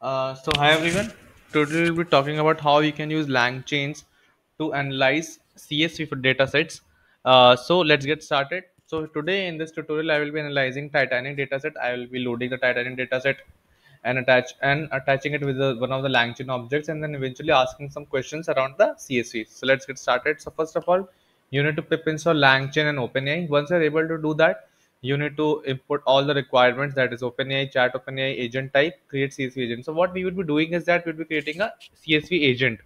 Uh, so hi everyone. Today we'll be talking about how we can use LangChains to analyze CSV for datasets. Uh, so let's get started. So today in this tutorial, I will be analyzing Titanic dataset. I will be loading the Titanic dataset and attach and attaching it with the, one of the LangChain objects, and then eventually asking some questions around the CSV. So let's get started. So first of all, you need to pip install LangChain and OpenAI. Once you're able to do that, you need to input all the requirements that is OpenAI, chat OpenAI, agent type, create CSV agent. So what we would be doing is that we'd be creating a CSV agent.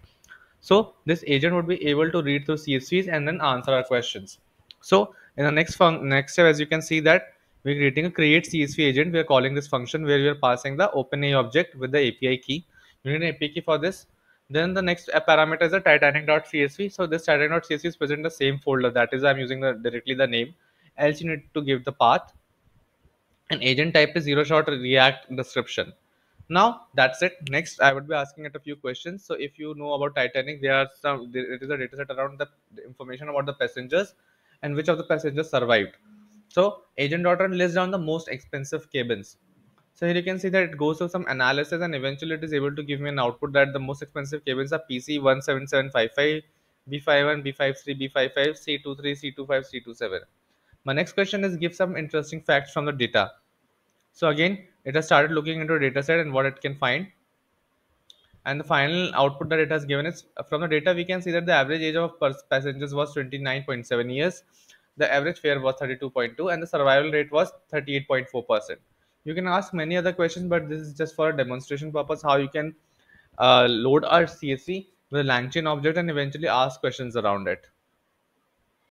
So this agent would be able to read through CSVs and then answer our questions. So in the next fun next step, as you can see that we're creating a create CSV agent. We're calling this function where we're passing the OpenAI object with the API key. You need an API key for this. Then the next uh, parameter is a titanic.csv. So this titanic.csv is present in the same folder. That is, I'm using the, directly the name else you need to give the path. And agent type is zero shot react description. Now that's it. Next i would be asking it a few questions. So if you know about titanic there are some it is a data set around the, information about the passengers and which of the passengers survived. So agent agent.run lists down the most expensive cabins. So here you can see that it goes through some analysis and eventually it is able to give me an output that the most expensive cabins are pc 17755 b51 b53 b55 c23 c25 c27 my next question is give some interesting facts from the data. So again, it has started looking into a data set and what it can find. And the final output that it has given is from the data, we can see that the average age of passengers was 29.7 years. The average fare was 32.2 and the survival rate was 38.4%. You can ask many other questions, but this is just for a demonstration purpose, how you can uh, load our CSV with a LangChain object and eventually ask questions around it.